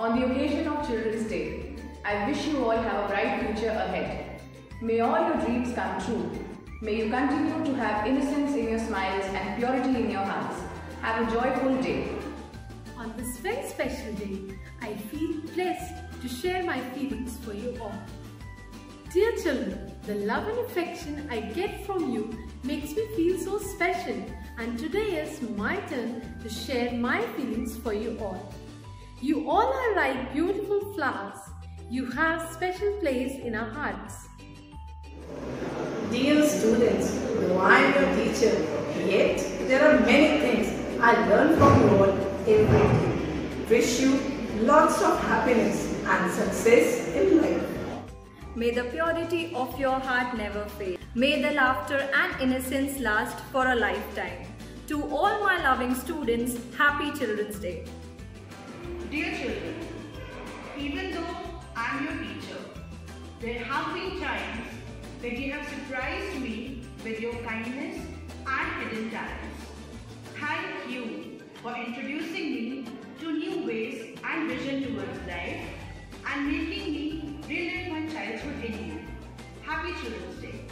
On the occasion of Children's Day, I wish you all have a bright future ahead. May all your dreams come true. May you continue to have innocence in your smiles and purity in your hearts. Have a joyful day. On this very special day, I feel blessed to share my feelings for you all. Dear children, the love and affection I get from you makes me feel so special and today is my turn to share my feelings for you all. You all are like beautiful flowers. You have special place in our hearts. Dear students, though I am your teacher, yet there are many things I learn from you all every day. Wish you lots of happiness and success in life. May the purity of your heart never fade. May the laughter and innocence last for a lifetime. To all my loving students, Happy Children's Day. Dear children, even though I'm your teacher, there have been times that you have surprised me with your kindness and hidden talents. Thank you for introducing and making me relive my childhood in you. Happy Children's Day.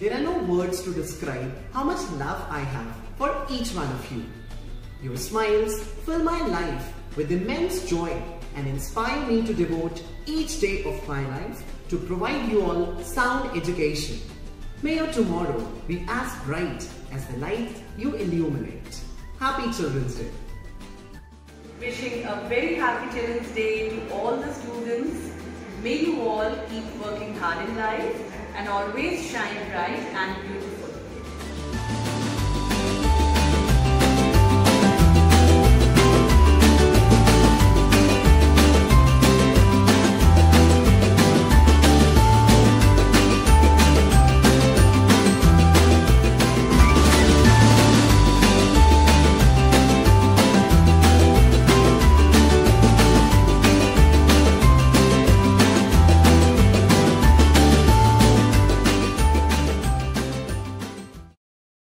There are no words to describe how much love I have for each one of you. Your smiles fill my life with immense joy and inspire me to devote each day of my life to provide you all sound education. May your tomorrow be as bright as the light you illuminate. Happy Children's Day. Wishing a very happy Children's Day to all the students. May you all keep working hard in life and always shine bright and beautiful.